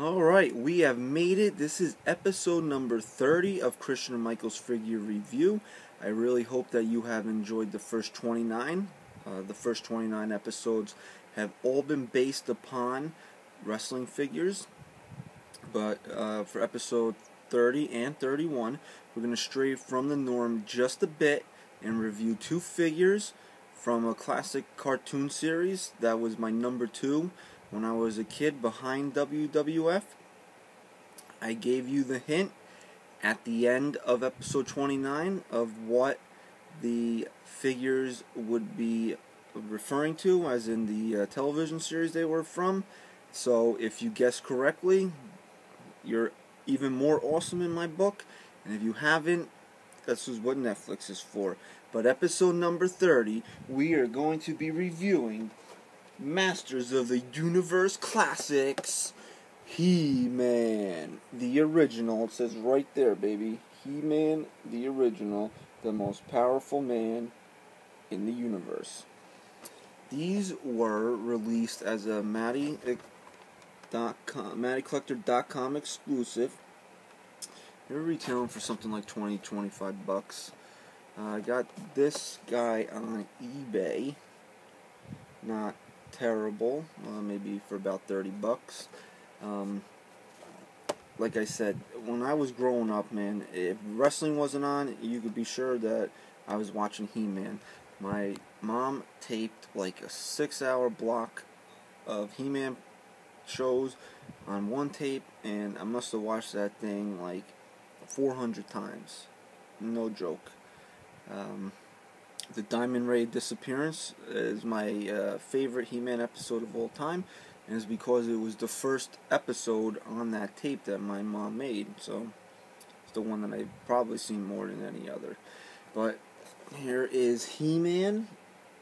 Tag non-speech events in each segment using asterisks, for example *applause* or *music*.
All right, we have made it. This is episode number 30 of Christian and Michael's Figure Review. I really hope that you have enjoyed the first 29. Uh, the first 29 episodes have all been based upon wrestling figures. But uh, for episode 30 and 31, we're going to stray from the norm just a bit and review two figures from a classic cartoon series that was my number two when I was a kid behind WWF. I gave you the hint at the end of episode 29 of what the figures would be referring to, as in the uh, television series they were from. So if you guess correctly, you're even more awesome in my book. And if you haven't, this is what Netflix is for. But episode number 30, we are going to be reviewing Masters of the Universe Classics He-Man, the original. It says right there, baby. He-Man, the original, the most powerful man in the universe. These were released as a Matty MattyCollector.com exclusive. They're retailing for something like 20, 25 bucks. Uh, I got this guy on eBay. Not terrible. Uh, maybe for about 30 bucks. Um, like I said, when I was growing up, man, if wrestling wasn't on, you could be sure that I was watching He-Man. My mom taped like a six-hour block of He-Man shows on one tape, and I must have watched that thing like 400 times. No joke. Um, the Diamond Ray disappearance is my uh, favorite He-Man episode of all time, and it's because it was the first episode on that tape that my mom made. So it's the one that I've probably seen more than any other. But here is He-Man,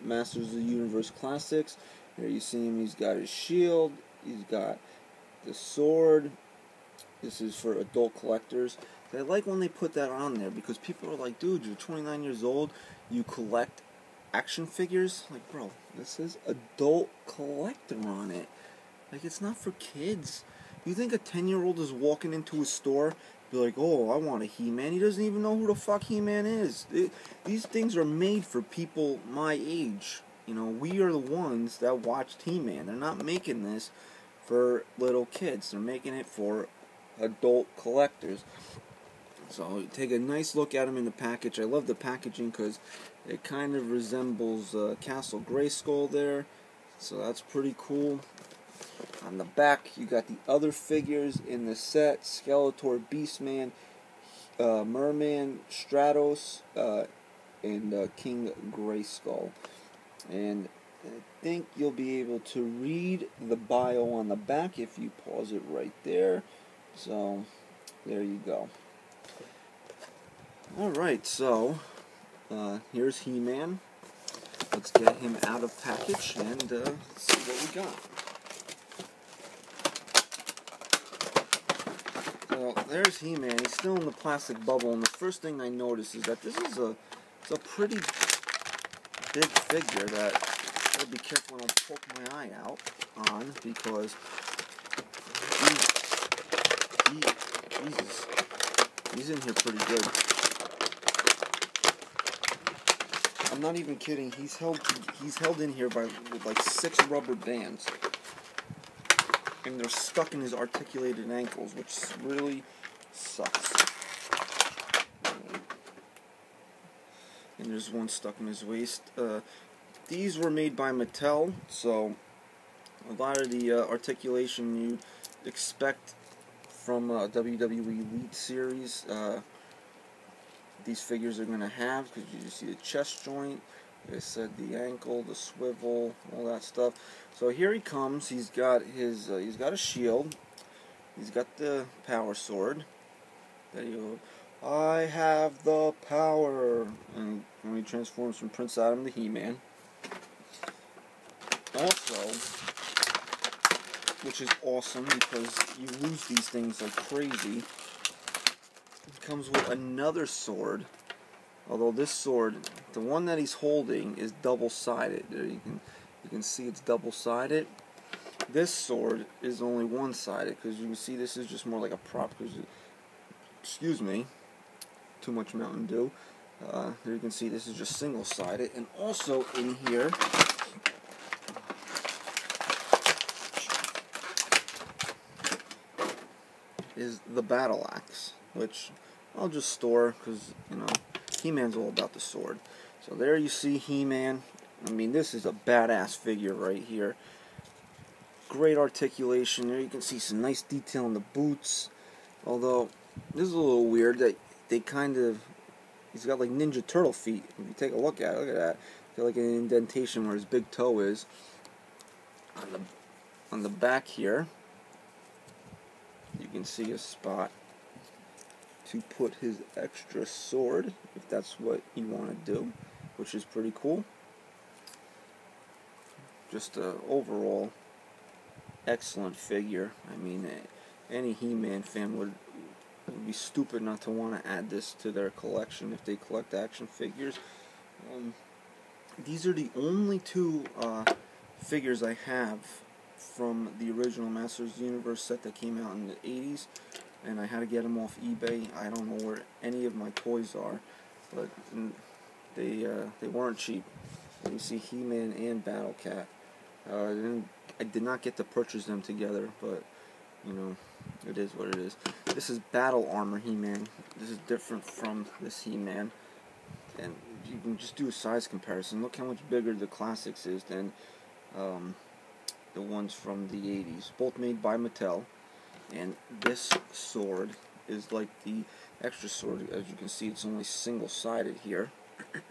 Masters of the Universe Classics. Here you see him. He's got his shield. He's got the sword. This is for adult collectors. I like when they put that on there because people are like, dude, you're 29 years old, you collect action figures. Like, bro, this is adult collector on it. Like, it's not for kids. You think a 10 year old is walking into a store, be like, oh, I want a He Man? He doesn't even know who the fuck He Man is. It, these things are made for people my age. You know, we are the ones that watched He Man. They're not making this for little kids, they're making it for adult collectors. So take a nice look at them in the package. I love the packaging because it kind of resembles uh, Castle Grayskull there. So that's pretty cool. On the back, you got the other figures in the set: Skeletor, Beastman, uh, Merman, Stratos, uh, and uh, King Grayskull. And I think you'll be able to read the bio on the back if you pause it right there. So there you go. Alright, so uh, here's He-Man. Let's get him out of package and uh, see what we got. So there's He-Man. He's still in the plastic bubble, and the first thing I notice is that this is a, it's a pretty big figure that I gotta be careful I poke my eye out on because he's in here pretty good. I'm not even kidding. He's held he's held in here by with like six rubber bands. And they're stuck in his articulated ankles, which really sucks. And there's one stuck in his waist. Uh, these were made by Mattel, so a lot of the uh, articulation you expect from uh, WWE Elite Series. Uh, these figures are going to have because you see the chest joint, like I said the ankle, the swivel, all that stuff. So here he comes. He's got his uh, he's got a shield. He's got the power sword. There you go. I have the power. And when he transforms from Prince Adam to He-Man. Also, which is awesome because you lose these things like crazy comes with another sword. Although this sword, the one that he's holding, is double-sided. You can you can see it's double-sided. this sword is only one-sided because you can see this is just more like a prop. It, excuse me, too much Mountain Dew. Uh, there you can see this is just single-sided, and also in here. Is the battle axe, which I'll just store because you know He-Man's all about the sword. So there you see He-Man. I mean, this is a badass figure right here. Great articulation. There you can see some nice detail in the boots. Although, this is a little weird that they kind of... He's got like Ninja Turtle feet. If you take a look at it, look at that. Got like an indentation where his big toe is. On the, on the back here, you can see a spot to put his extra sword, if that's what you want to do, which is pretty cool. Just a overall excellent figure. I mean, any He-Man fan would, would be stupid not to want to add this to their collection if they collect action figures. Um, these are the only two uh, figures I have from the original Masters of the Universe set that came out in the 80s and I had to get them off eBay. I don't know where any of my toys are, but they uh, they weren't cheap. you see He-Man and Battle Cat. Uh, I did not get to purchase them together, but you know, it is what it is. This is Battle Armor He-Man. This is different from this He-Man, and you can just do a size comparison. Look how much bigger the classics is than um, the ones from the 80s. Both made by Mattel and this sword is like the extra sword as you can see it's only single sided here. *clears throat*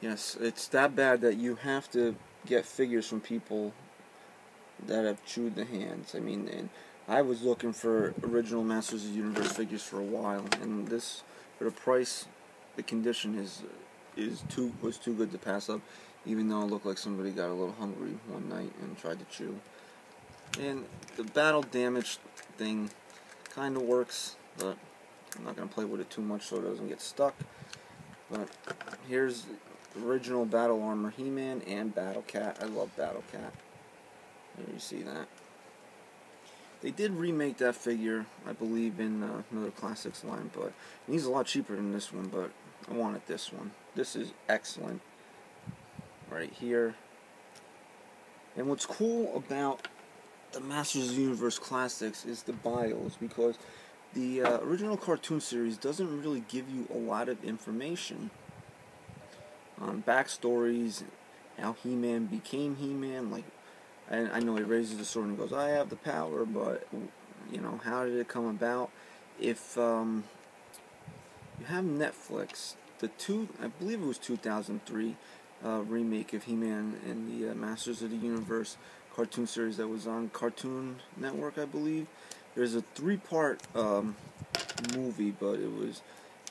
Yes it's that bad that you have to get figures from people that have chewed the hands. I mean and I was looking for original Masters of the Universe figures for a while and this for the price the condition is is too was too good to pass up even though it looked like somebody got a little hungry one night and tried to chew and the battle damage thing kind of works, but I'm not going to play with it too much so it doesn't get stuck. But here's original Battle Armor He-Man and Battle Cat. I love Battle Cat. There you see that. They did remake that figure, I believe, in uh, another Classics line, but he's a lot cheaper than this one, but I wanted this one. This is excellent. Right here. And what's cool about the Masters of the Universe Classics is the bios because the uh, original cartoon series doesn't really give you a lot of information on backstories, how He-Man became He-Man. Like, and I know he raises the sword and goes, "I have the power," but you know, how did it come about? If um, you have Netflix, the two, I believe it was 2003 uh, remake of He-Man and the uh, Masters of the Universe cartoon series that was on Cartoon Network, I believe. There's a three-part um, movie, but it was,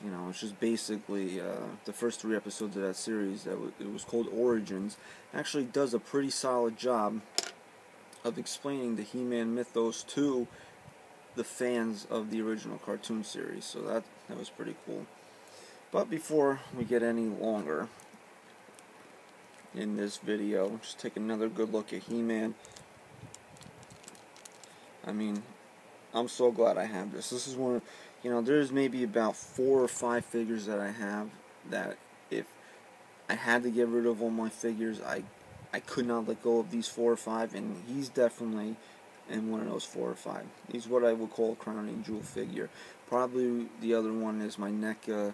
you know, it's just basically uh, the first three episodes of that series. That it was called Origins. Actually, does a pretty solid job of explaining the He-Man mythos to the fans of the original cartoon series. So that that was pretty cool. But before we get any longer, in this video. Just take another good look at He-Man. I mean, I'm so glad I have this. This is one of, you know, there's maybe about four or five figures that I have that if I had to get rid of all my figures, I I could not let go of these four or five, and he's definitely in one of those four or five. He's what I would call a crowning jewel figure. Probably the other one is my NECA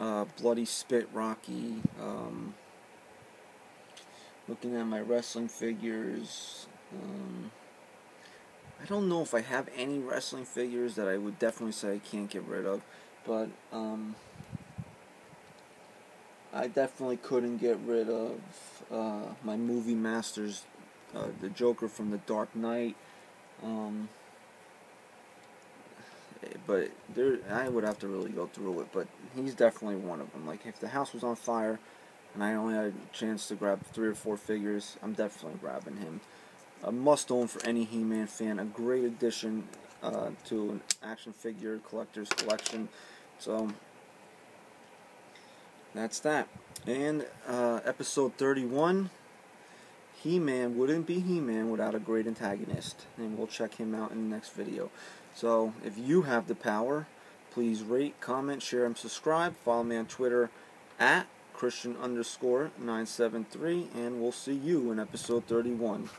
uh, Bloody Spit Rocky. Um, looking at my wrestling figures. Um, I don't know if I have any wrestling figures that I would definitely say I can't get rid of, but um, I definitely couldn't get rid of uh, my movie masters, uh, the Joker from The Dark Knight. Um, but there, I would have to really go through it. But he's definitely one of them. Like if the house was on fire, and I only had a chance to grab three or four figures, I'm definitely grabbing him. A must own for any He Man fan, a great addition uh, to an action figure collector's collection. So, that's that. And uh, episode 31 He Man wouldn't be He Man without a great antagonist. And we'll check him out in the next video. So, if you have the power, please rate, comment, share, and subscribe. Follow me on Twitter at Christian underscore 973, and we'll see you in episode 31.